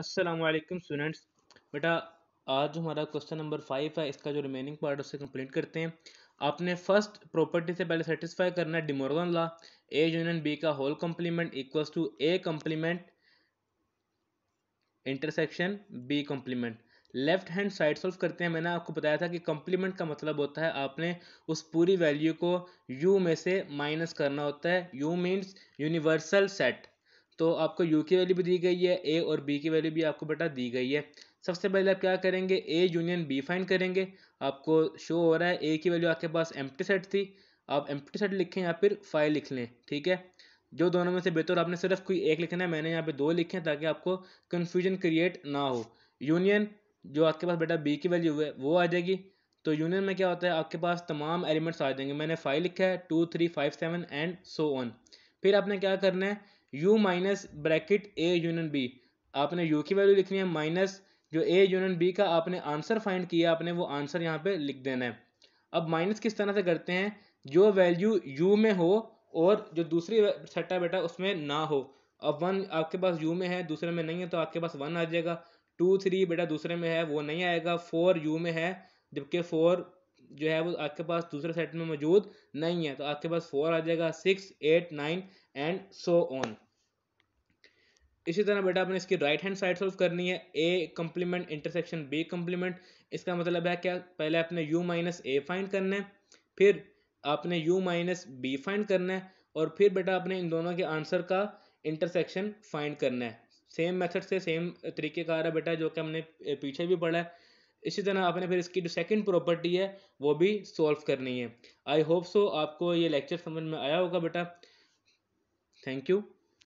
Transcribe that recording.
वालेकुम स्टूडेंट्स बेटा, आज हमारा क्वेश्चन नंबर फाइव है। इसका जो रिमेनिंग पार्ट उससे कंप्लीट करते हैं। आपने फ़र्स्ट प्रॉपर्टी से पहले सेटिस्फाई करना है De Morgan law A union B का whole complement equals to A complement intersection B complement left hand side solve करते हैं। मैंने आपको बताया था कि कम्प्लीमेंट का मतलब होता है, आपने उस पूरी वैल्यू को यू में से माइनस करना होता है। यू मीन्स यूनिवर्सल सेट तो आपको यू की वैल्यू भी दी गई है ए और बी की वैल्यू भी आपको बेटा दी गई है। सबसे पहले आप क्या करेंगे? ए यूनियन बी फाइंड करेंगे। आपको शो हो रहा है ए की वैल्यू आपके पास एम्प्टी सेट थी। आप एम्प्टी सेट लिखें या फिर फाइव लिख लें, ठीक है? जो दोनों में से बेहतर, आपने सिर्फ़ कोई एक लिखना है, मैंने यहाँ पे दो लिखे हैं ताकि आपको कन्फ्यूज़न क्रिएट ना हो। यूनियन जो आपके पास बेटा बी की वैल्यू है, वो आ जाएगी। तो यूनियन में क्या होता है? आपके पास तमाम एलिमेंट्स आ जाएँगे। मैंने फाइव लिखा है two three five seven and so on फिर आपने क्या करना है? U minus bracket A union B आपने यू की वैल्यू लिखनी है माइनस जो ए यूनियन बी का आपने आंसर फाइंड किया, आपने वो आंसर यहाँ पे लिख देना है। अब माइनस किस तरह से करते हैं? जो वैल्यू यू में हो और जो दूसरी सेट है बेटा, उसमें ना हो। अब वन आपके पास यू में है, दूसरे में नहीं है तो आपके पास वन आ जाएगा। टू थ्री बेटा, दूसरे में है, वो नहीं आएगा। फोर यू में है, जबकि फोर जो है वो आपके पास दूसरे सेट में मौजूद नहीं है। तो आपके पास फोर आ जाएगा six eight nine and so on इसी तरह बेटा आपने इसकी राइट हैंड साइड सॉल्व करनी है। A complement intersection B complement इसका मतलब है क्या? पहले आपने यू माइनस ए फाइंड करना है, फिर आपने यू माइनस बी फाइंड करना है और फिर बेटा आपने इन दोनों के आंसर का इंटरसेक्शन फाइंड करना है। सेम मेथड से सेम तरीके का आ रहा है बेटा, जो कि हमने पीछे भी पढ़ा है। इसी तरह आपने फिर इसकी जो सेकंड प्रॉपर्टी है, वो भी सॉल्व करनी है। आई होप सो आपको ये लेक्चर समझ में आया होगा बेटा। Thank you